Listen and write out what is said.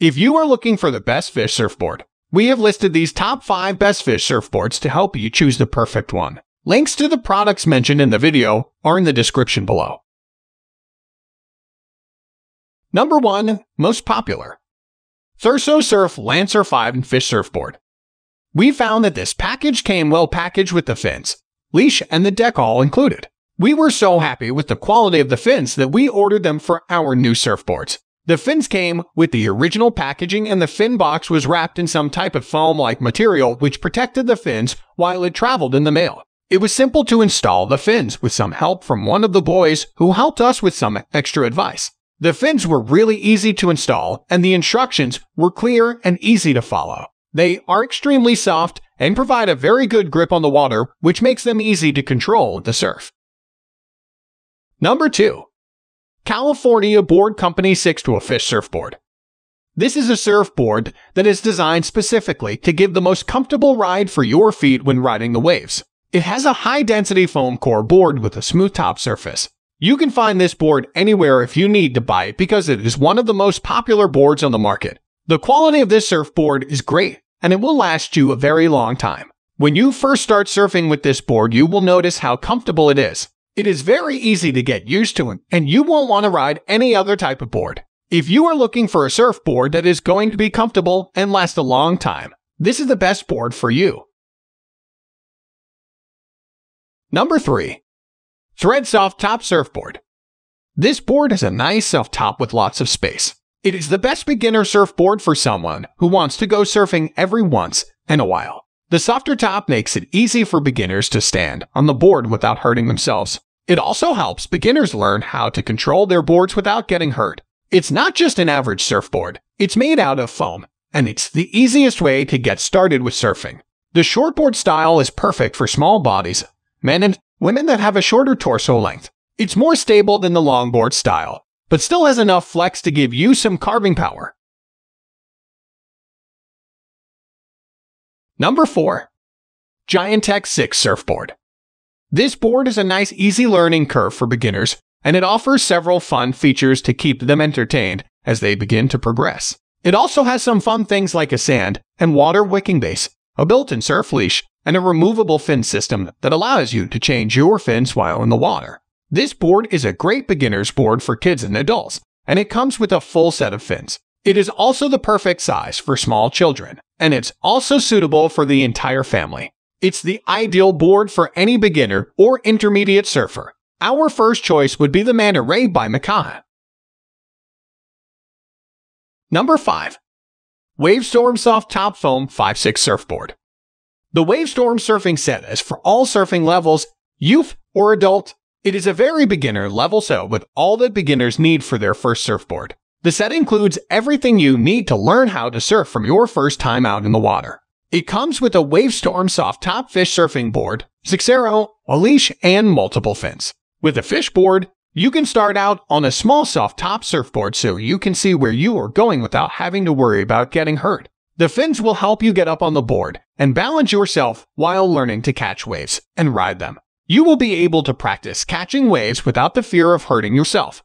If you are looking for the best fish surfboard, we have listed these top 5 best fish surfboards to help you choose the perfect one. Links to the products mentioned in the video are in the description below. Number 1. Most popular. Thurso Surf Lancer 5 and Fish Surfboard. We found that this package came well packaged with the fins, leash, and the deck all included. We were so happy with the quality of the fins that we ordered them for our new surfboards. The fins came with the original packaging and the fin box was wrapped in some type of foam-like material which protected the fins while it traveled in the mail. It was simple to install the fins with some help from one of the boys who helped us with some extra advice. The fins were really easy to install and the instructions were clear and easy to follow. They are extremely soft and provide a very good grip on the water, which makes them easy to control the surf. Number 2. California Board Company 6 to a Fish Surfboard. This is a surfboard that is designed specifically to give the most comfortable ride for your feet when riding the waves. It has a high-density foam core board with a smooth top surface. You can find this board anywhere if you need to buy it because it is one of the most popular boards on the market. The quality of this surfboard is great, and it will last you a very long time. When you first start surfing with this board, you will notice how comfortable it is. It is very easy to get used to it, and you won't want to ride any other type of board. If you are looking for a surfboard that is going to be comfortable and last a long time, this is the best board for you. Number 3. Thread Soft Top Surfboard. This board has a nice soft top with lots of space. It is the best beginner surfboard for someone who wants to go surfing every once in a while. The softer top makes it easy for beginners to stand on the board without hurting themselves. It also helps beginners learn how to control their boards without getting hurt. It's not just an average surfboard, it's made out of foam, and it's the easiest way to get started with surfing. The shortboard style is perfect for small bodies, men and women that have a shorter torso length. It's more stable than the longboard style, but still has enough flex to give you some carving power. Number 4. Giantex 6 Surfboard. This board is a nice easy learning curve for beginners, and it offers several fun features to keep them entertained as they begin to progress. It also has some fun things like a sand and water wicking base, a built-in surf leash, and a removable fin system that allows you to change your fins while in the water. This board is a great beginner's board for kids and adults, and it comes with a full set of fins. It is also the perfect size for small children, and it's also suitable for the entire family. It's the ideal board for any beginner or intermediate surfer. Our first choice would be the Manta Ray by Makana. Number 5. Wavestorm Soft Top Foam 5-6 Surfboard. The Wavestorm surfing set is for all surfing levels, youth or adult, it is a very beginner level set with all that beginners need for their first surfboard. The set includes everything you need to learn how to surf from your first time out in the water. It comes with a Wavestorm soft top fish surfing board, six arrow, a leash, and multiple fins. With a fish board, you can start out on a small soft top surfboard so you can see where you are going without having to worry about getting hurt. The fins will help you get up on the board and balance yourself while learning to catch waves and ride them. You will be able to practice catching waves without the fear of hurting yourself.